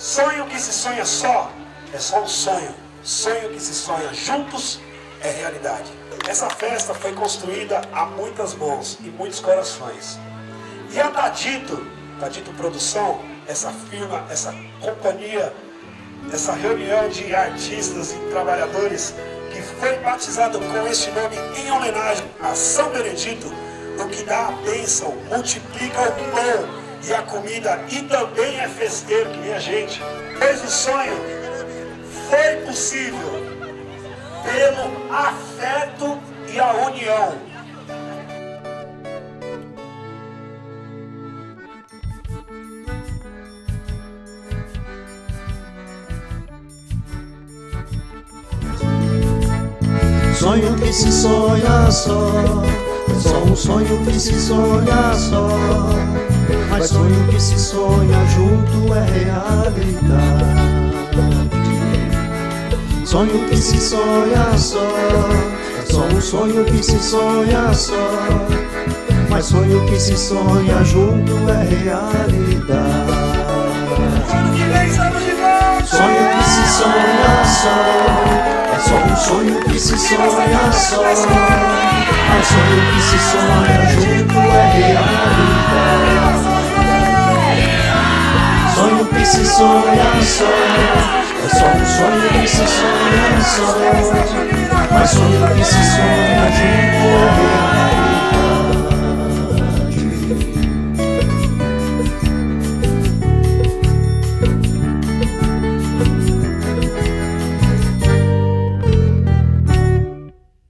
Sonho que se sonha só é só um sonho. Sonho que se sonha juntos é realidade. Essa festa foi construída a muitas mãos e muitos corações. E a Tadito, Tadito Produção, essa firma, essa companhia, essa reunião de artistas e trabalhadores que foi batizado com este nome em homenagem a São Benedito, o que dá a bênção, multiplica o pão e a comida e também é festeiro que nem a gente. Pois o sonho foi possível pelo afeto e a união. Sonho que se sonha só, só um sonho que se sonha só. Mas sonho que se sonha junto é realidade. Sonho que se sonha só, só um sonho que se sonha só. Mas sonho que se sonha junto é realidade. Sonho que se sonha só, é só um sonho que se sonha só. Mas sonho que se sonha sonha só. É só um sonho que se sonha só Mas sonho que se sonha